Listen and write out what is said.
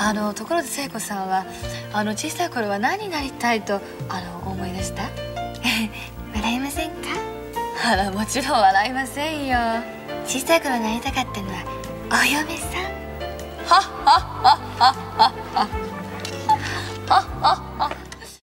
あのところで聖子さんはあの小さい頃は何になりたいとあの思い出した？笑いませんか？あらもちろん笑いませんよ。小さい頃なりたかったのはお嫁さん。はっはっはっはっはっはっはっ